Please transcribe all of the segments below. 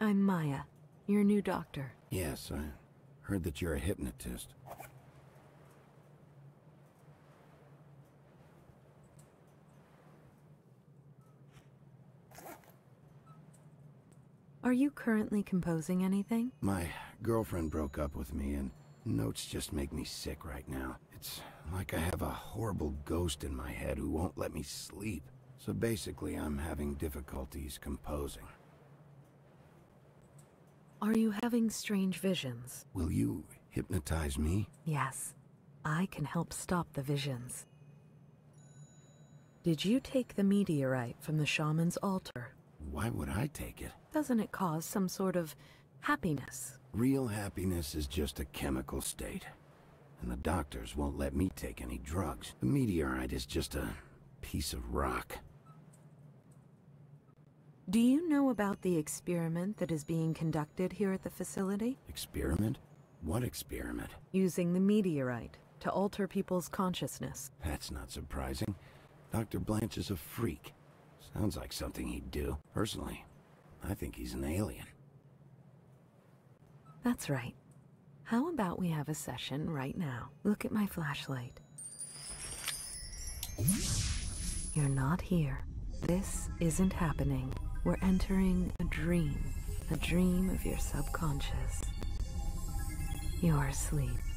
I'm Maya, your new doctor. Yes, I heard that you're a hypnotist. Are you currently composing anything? My girlfriend broke up with me, and notes just make me sick right now. It's like I have a horrible ghost in my head who won't let me sleep. So basically, I'm having difficulties composing. Are you having strange visions? Will you hypnotize me? Yes. I can help stop the visions. Did you take the meteorite from the shaman's altar? Why would I take it? Doesn't it cause some sort of happiness? Real happiness is just a chemical state. And the doctors won't let me take any drugs. The meteorite is just a piece of rock. Do you know about the experiment that is being conducted here at the facility? Experiment? What experiment? Using the meteorite to alter people's consciousness. That's not surprising. Dr. Blanche is a freak. Sounds like something he'd do. Personally, I think he's an alien. That's right. How about we have a session right now? Look at my flashlight. You're not here. This isn't happening. We're entering a dream. A dream of your subconscious. You're asleep.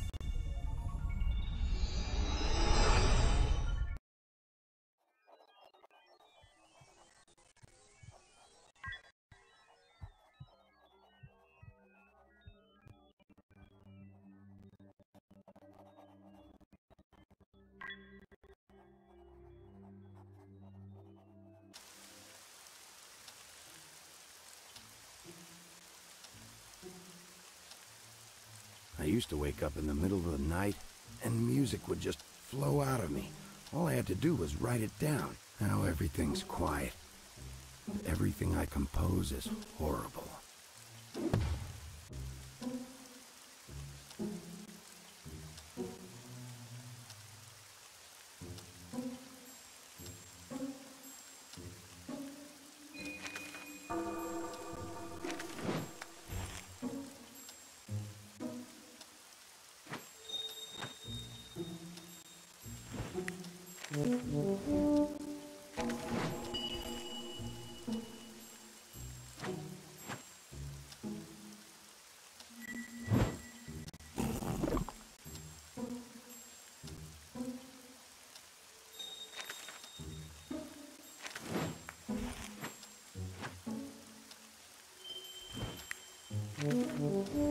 Used to wake up in the middle of the night, and music would just flow out of me. All I had to do was write it down. Now everything's quiet. Everything I compose is horrible. Mm-hmm.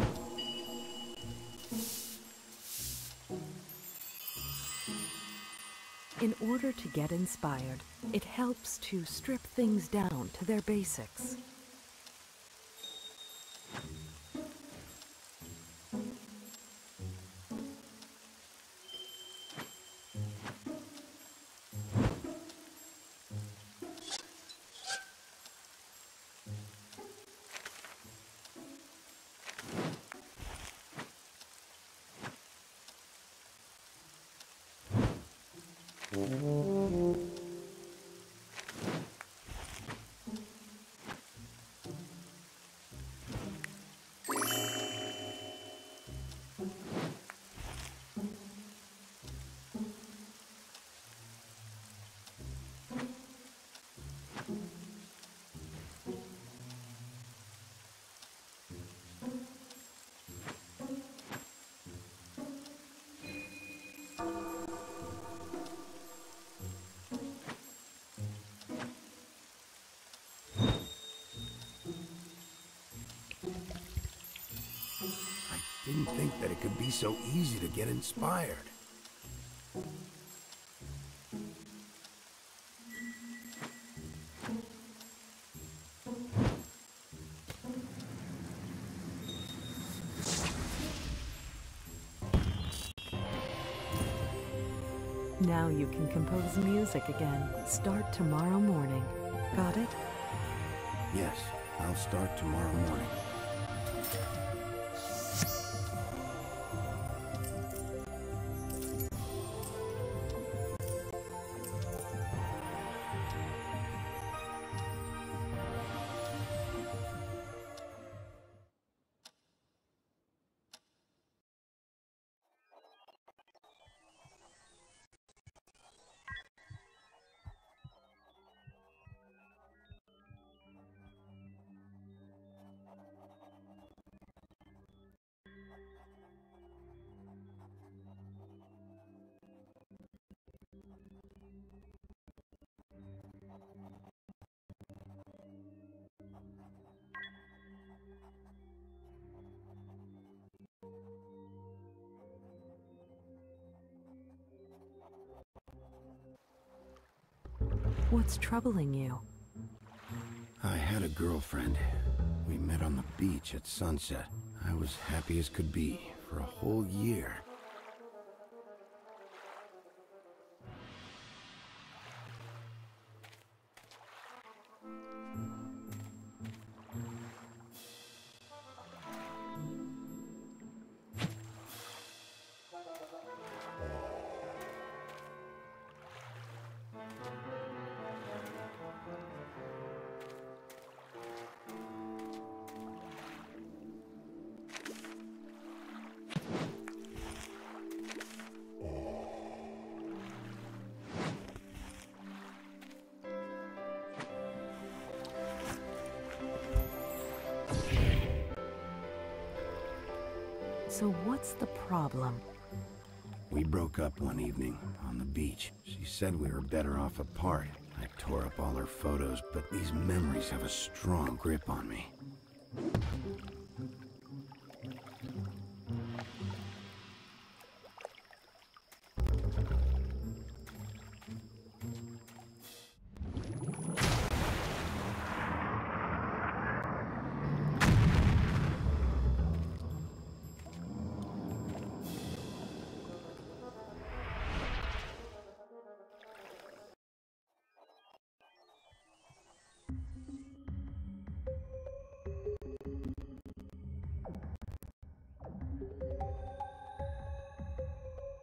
In order to get inspired, it helps to strip things down to their basics. Didn't think that it could be so easy to get inspired. Now you can compose music again. Start tomorrow morning. Got it? Yes, I'll start tomorrow morning. What's troubling you? I had a girlfriend. We met on the beach at sunset. I was happy as could be for a whole year. So what's the problem? We broke up one evening on the beach. She said we were better off apart. I tore up all her photos, but these memories have a strong grip on me.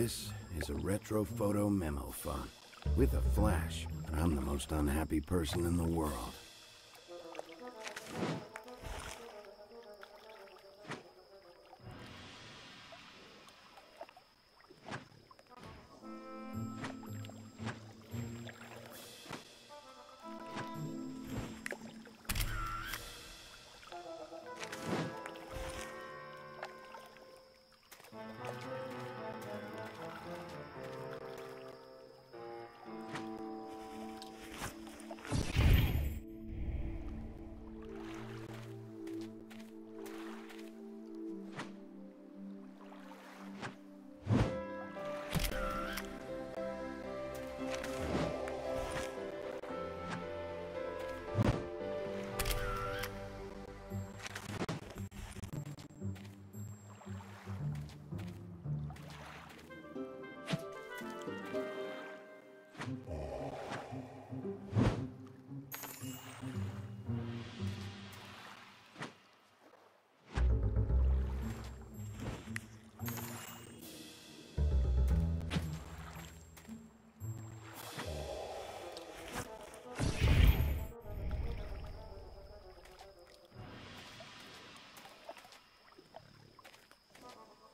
This is a retro photo memo font with a flash, I'm the most unhappy person in the world.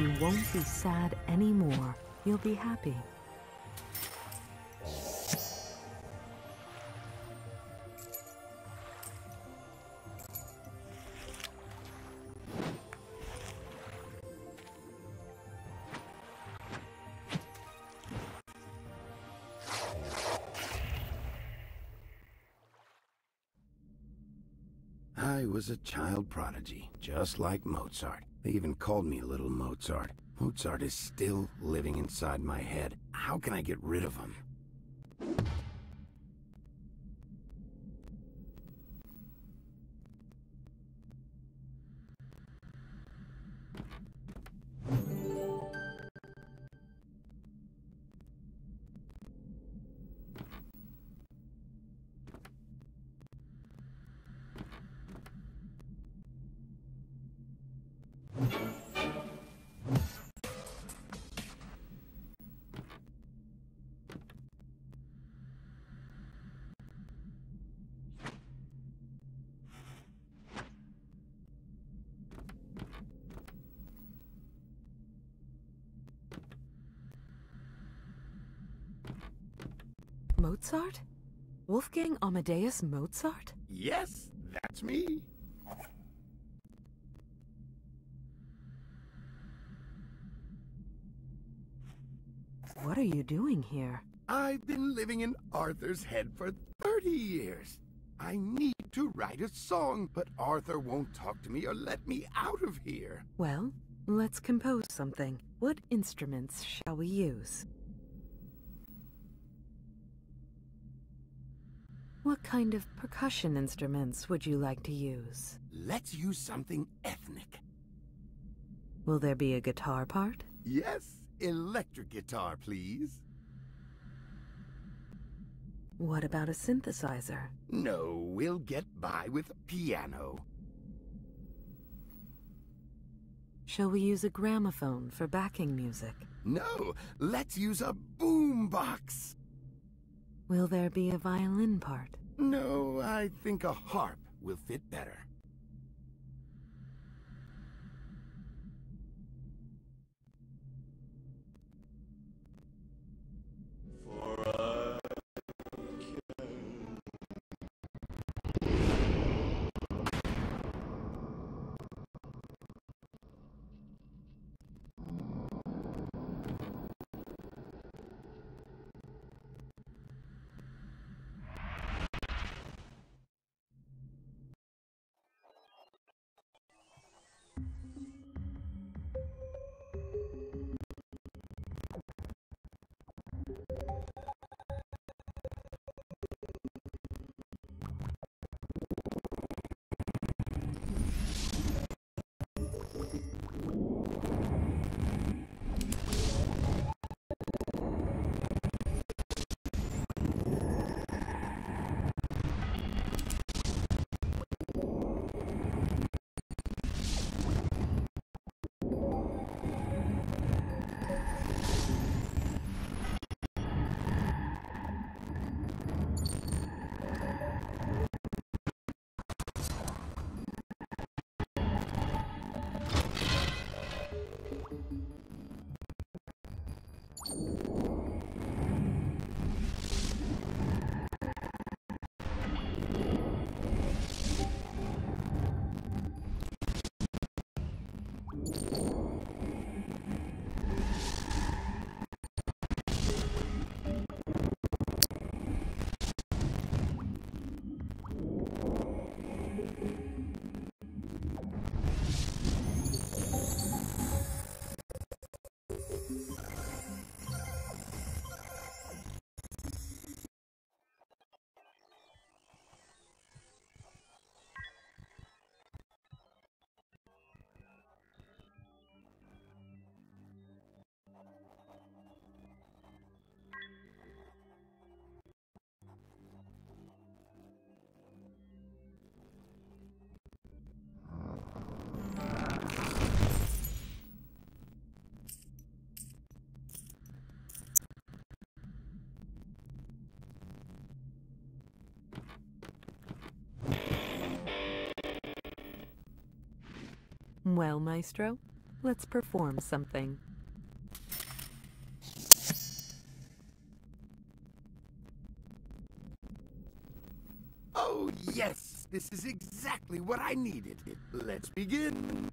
You won't be sad anymore. You'll be happy. A child prodigy, just like Mozart. They even called me a Little Mozart. Mozart is still living inside my head. How can I get rid of him? Mozart? Wolfgang Amadeus Mozart? Yes, that's me. What are you doing here? I've been living in Arthur's head for 30 years. I need to write a song, but Arthur won't talk to me or let me out of here. Well, let's compose something. What instruments shall we use? What kind of percussion instruments would you like to use? Let's use something ethnic. Will there be a guitar part? Yes, electric guitar, please. What about a synthesizer? No, we'll get by with a piano. Shall we use a gramophone for backing music? No, let's use a boombox. Will there be a violin part? No, I think a harp will fit better. Well, Maestro, Let's perform something. Oh, yes! This is exactly what I needed. Let's begin.